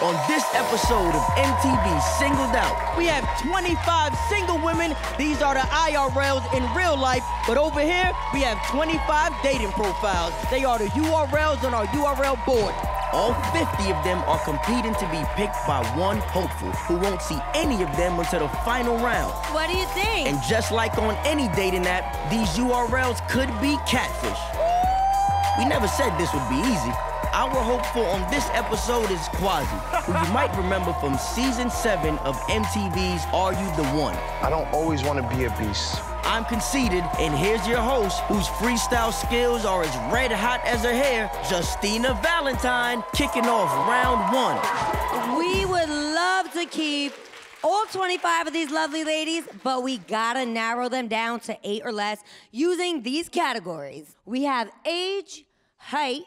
On this episode of MTV Singled Out, we have 25 single women. These are the IRLs in real life. But over here, we have 25 dating profiles. They are the URLs on our URL board. All 50 of them are competing to be picked by one hopeful who won't see any of them until the final round. What do you think? And just like on any dating app, these URLs could be catfish. We never said this would be easy. Our hopeful on this episode is Kwasi, who you might remember from season seven of MTV's Are You the One? I don't always want to be a beast. I'm conceited, and here's your host, whose freestyle skills are as red hot as her hair, Justina Valentine, kicking off round one. We would love to keep all 25 of these lovely ladies, but we gotta narrow them down to eight or less using these categories. We have age, height,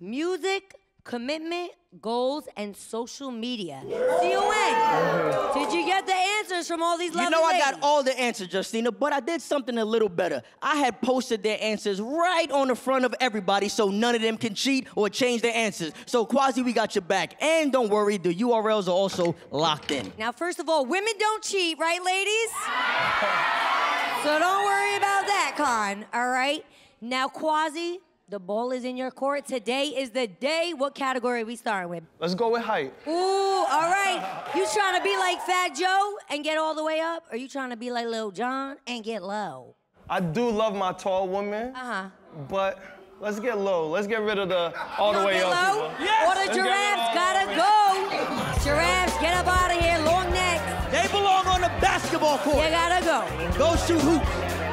music, commitment, goals, and social media. C-O-N. Mm-hmm. Did you get the answers from all these You know I ladies? got all the answers, Justina, but I did something a little better. I had posted their answers right on the front of everybody so none of them can cheat or change their answers. So Kwasi, we got your back. And don't worry, the URLs are also locked in. Now, first of all, women don't cheat, right, ladies? so don't worry about that, Con, all right? Now, Kwasi, the ball is in your court. Today is the day. What category are we starting with? Let's go with height. Ooh, all right. You trying to be like Fat Joe and get all the way up? Or you trying to be like Lil Jon and get low? I do love my tall woman. Uh-huh. but let's get low. Let's get rid of the all the way Get up. low? people. Or the Let's get rid of giraffes all gotta go. Giraffes, get up out of here. Long neck. They belong on the basketball You court. gotta go. Go shoot hoops.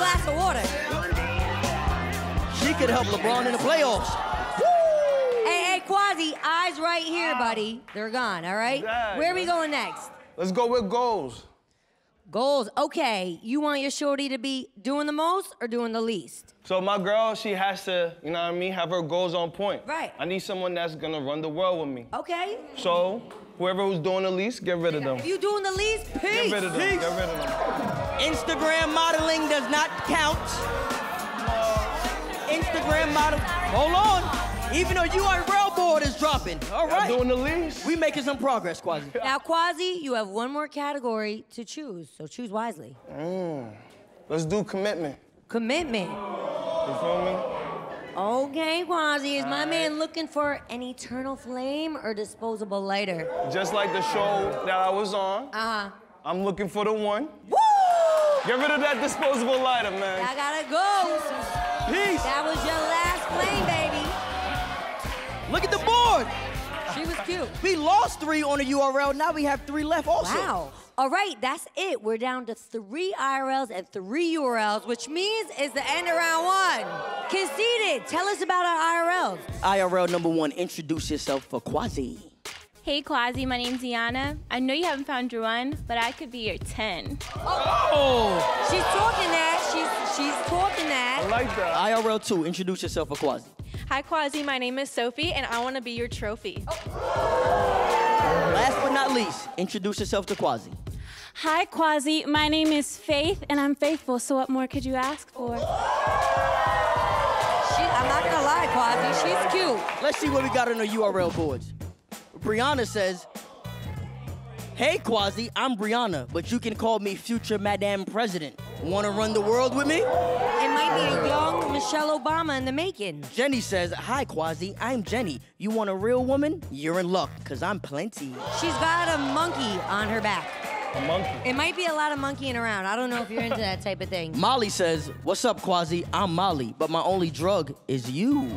Glass of water. She could help LeBron in the playoffs. Hey, hey, Kwasi, eyes right here, buddy. They're gone, all right? Yeah, Where are we going next? Let's go with goals. Goals. Okay, you want your shorty to be doing the most or doing the least? So my girl, she has to, you know what I mean, have her goals on point. Right. I need someone that's gonna run the world with me. Okay. So whoever who's doing the least, get rid of them. If you doing the least, peace. Get rid of them. Get rid of them. Instagram modeling does not count. Instagram model. Hold on. Even though you URL board is dropping. All right. I'm doing the least. We making some progress, Kwasi. Now, Kwasi, you have one more category to choose, so choose wisely. Let's do commitment. Commitment. You feel me? Okay, Kwasi, is my man looking for an eternal flame or disposable lighter? Just like the show that I was on, Uh-huh. I'm looking for the one. Woo! Get rid of that disposable lighter, man. I gotta go. Peace. That was your last flame, baby. Look at the board. She was cute. We lost three on the URL. Now we have three left also. Wow. All right, that's it. We're down to three IRLs and three URLs, which means it's the end of round one. Conceited. Tell us about our IRLs. IRL number one, introduce yourself for Kwasi. Hey Kwasi, my name's Iana. I know you haven't found your one, but I could be your 10. Oh. She's talking that. She's she's talking I that. like that. IRL two, introduce yourself for Kwasi. Hi, Kwasi. My name is Sophie, and I want to be your trophy. Last but not least, introduce yourself to Kwasi. Hi Kwasi, my name is Faith, and I'm faithful, so what more could you ask for? She, I'm not gonna lie, Kwasi. She's cute. Let's see what we got on the URL boards. Brianna says, Hey Kwasi, I'm Brianna, but you can call me future Madame President. Wanna run the world with me? It might be a young Michelle Obama in the making. Jenny says, Hi Kwasi, I'm Jenny. You want a real woman? You're in luck, cause I'm plenty. She's got a monkey on her back. A monkey. It might be a lot of monkeying around. I don't know if you're into that type of thing. Molly says, What's up, Kwasi? I'm Molly, but my only drug is you.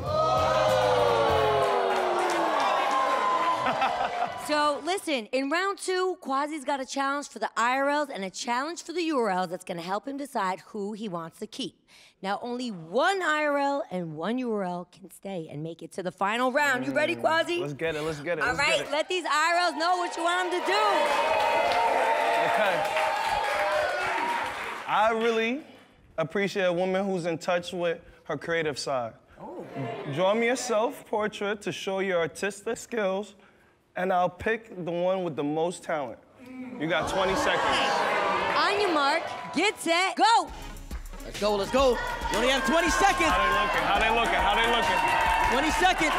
So listen, in round two, Kwasi's got a challenge for the IRLs and a challenge for the URLs that's gonna help him decide who he wants to keep. Now, only one IRL and one URL can stay and make it to the final round. You ready, mm, Kwasi? Let's get it. Let's get it. All right, it. let these IRLs know what you want them to do. Okay. I really appreciate a woman who's in touch with her creative side. Oh. Draw me a self-portrait to show your artistic skills, and I'll pick the one with the most talent. You got 20 seconds. On your mark, get set, go. Let's go, let's go. You only have 20 seconds. How they looking? How they looking? How they looking? 20 seconds.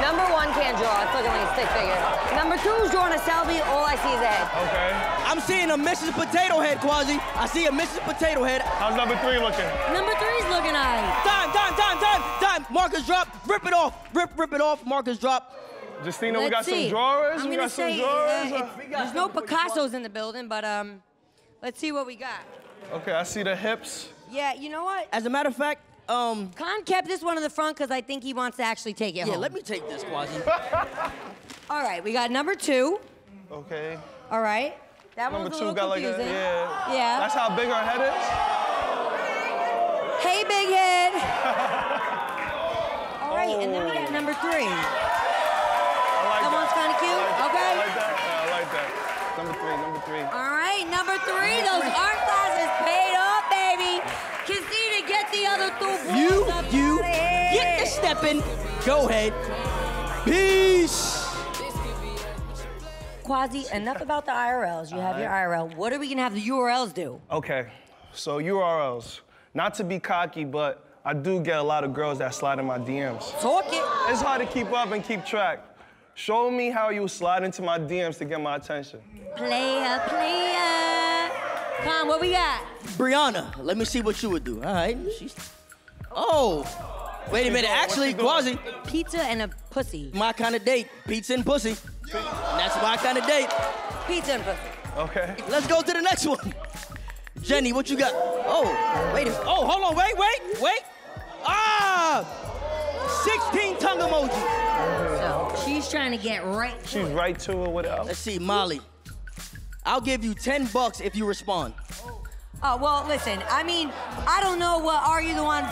Number one can't draw. It's looking like a stick figure. Number two is drawing a selfie. All I see is a head. Okay. I'm seeing a Mrs. Potato Head, Kwasi. I see a Mrs. Potato Head. How's number three looking? Number three's looking all right. Time, time, time, time, time. Marcus drop. Rip it off. Rip, rip it off. Marcus drop. Justina, we got see. some drawers. I'm we gonna got some drawers. uh, it- there's no Picassos in the building, but um, let's see what we got. okay, I see the hips. Yeah, you know what? As a matter of fact, um, Con kept this one in the front because I think he wants to actually take it yeah, home. let me take this, Kwasi. All right, we got number two. Okay. All right. That Number one's a two little got like a confusing. yeah. Yeah. That's how big her head is. Hey, big head. All right, and then we got number three. Three. Number three. All right, number three. Those art classes paid off, baby. Christina, get the other two boys You, up you, get the stepping. Go ahead. Peace. Kwasi, enough about the IRLs. You have your IRL. What are we gonna have the URLs do? Okay. So URLs. Not to be cocky, but I do get a lot of girls that slide in my DMs. Talk it. It's hard to keep up and keep track. Show me how you slide into my DMs to get my attention. Player, player. Come on, what we got? Brianna, let me see what you would do. All right. She's. Oh. Wait a minute. Actually, Kwasi, Pizza and a pussy. my kind of date. Pizza and pussy. That's my kind of date. Pizza and pussy. Okay. Let's go to the next one. Jenny, what you got? Oh, wait a minute. Oh, hold on. Wait, wait, wait. Ah! 16 tongue emoji. So she's trying to get right to She's it. right to it with it. Let's see, Molly. I'll give you 10 bucks if you respond. Oh, well, listen, I mean, I don't know what are you the one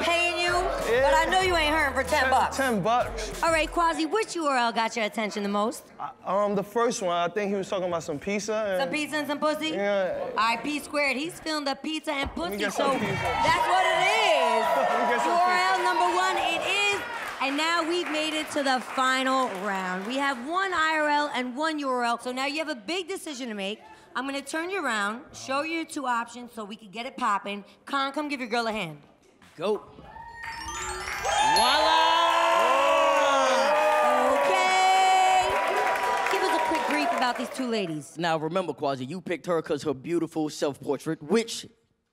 paying you, but I know you ain't hurting for 10 bucks. Ten bucks. All right, Kwasi, which URL got your attention the most? Um, the first one, I think he was talking about some pizza. And Some pizza and some pussy? Yeah. All right, P squared. He's filmed the pizza and pussy, get so pizza. that's what it is. Let me get some URL number one, it is. And now we've made it to the final round. We have one IRL and one URL. So now you have a big decision to make. I'm gonna turn you around, show you two options so we can get it popping. Con, come give your girl a hand. Go. Voila! Okay. Give us a quick brief about these two ladies. Now remember, Kwasi, you picked her because her beautiful self-portrait, which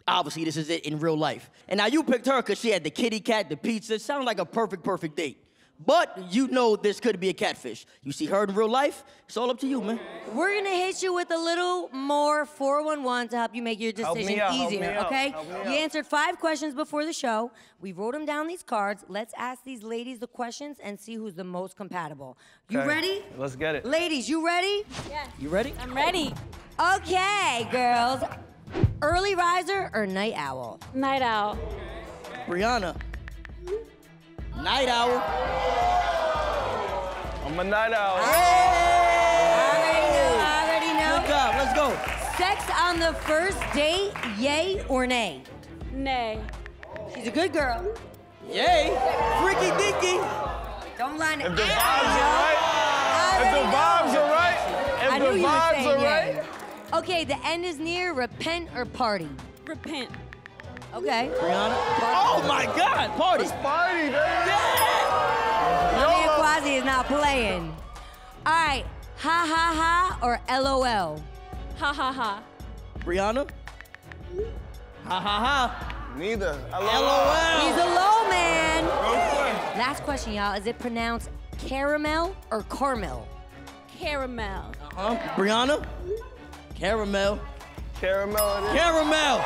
obviously this is it in real life. And now you picked her because she had the kitty cat, the pizza. Sounds like a perfect, perfect date. But you know this could be a catfish. You see her in real life, it's all up to you, man. We're gonna hit you with a little more 411 to help you make your Help me decision out, help me easier, okay? help me You out. answered five questions before the show. We wrote them down these cards. Let's ask these ladies the questions and see who's the most compatible. You Okay, ready? Let's get it. Ladies, you ready? Yeah. You ready? I'm ready. Okay, girls. Early riser or night owl? Night owl. Brianna. Night owl. I'm a night owl. Already know, already know. Good job. Let's go. Sex on the first date, yay or nay? Nay. She's a good girl. Yay. Freaky dinky. Don't lie. If the vibes are right, if the vibes are right, if the knew you were vibes are right. Okay, the end is near. Repent or party. Repent. Okay. Brianna. Oh my God. Party. Party, baby. My man Kwasi is not playing. All right. Ha ha ha or LOL. Ha ha ha. Brianna. Ha ha ha. Neither. LOL. He's a low man. Okay. Last question, y'all. Is it pronounced caramel or caramel? Caramel. Uh huh? Brianna. Caramel. Caramel it is. Caramel.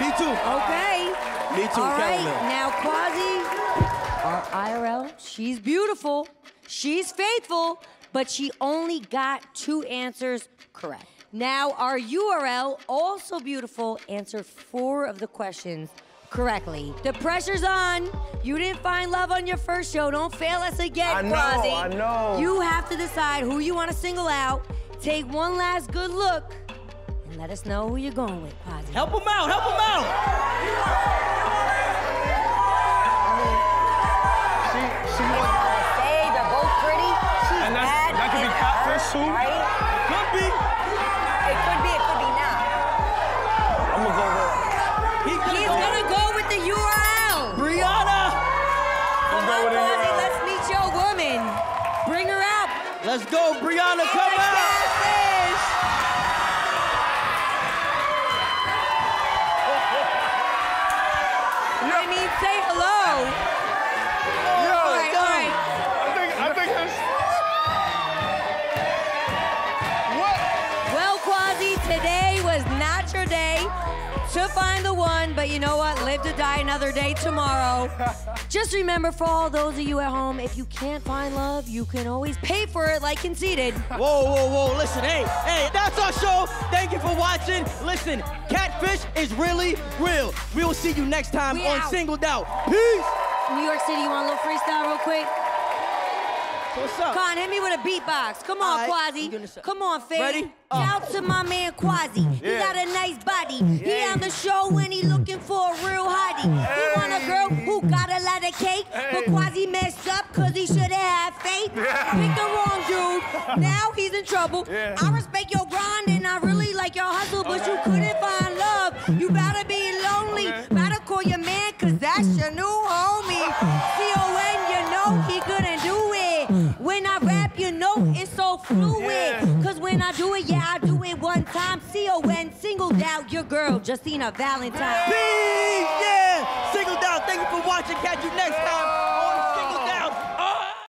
Me too. Okay. Me too. All right. Caramel. Now, Kwasi, our IRL, she's beautiful. She's faithful, but she only got two answers correct. Now, our URL, also beautiful, answered four of the questions correctly. The pressure's on. You didn't find love on your first show. Don't fail us again, I know, Kwasi. I know. You have to decide who you want to single out. Take one last good look and let us know who you're going with, Kwasi. Help him out. Help him out. But you know what? Live to die another day tomorrow. Just remember for all those of you at home, if you can't find love, you can always pay for it like Conceited. Whoa, whoa, whoa, listen, hey, hey, that's our show. Thank you for watching. Listen, Catfish is really real. We will see you next time We on out. Singled Out. Peace. New York City, you want a little freestyle real quick? What's up? Come on, hit me with a beatbox. Come on, All right, Kwasi. I'm gonna say- Come on, Faye. Ready? Shout to my man Kwasi. He got a nice body. He on the show when he looking for a real hottie. He want a girl who got a lot of cake, but Kwasi messed up cause he should have had faith. Picked the wrong dude. Now he's in trouble. Yeah. I respect your grind and I really like your hustle, but you couldn't find love. You better be lonely. Better call your man cause that's your new so fluid. Mm. Cause when I do it, yeah, I do it one time. C-O-N, singled out your girl, Justina Valentine. Yeah. Singled Out. Thank you for watching. Catch you next time.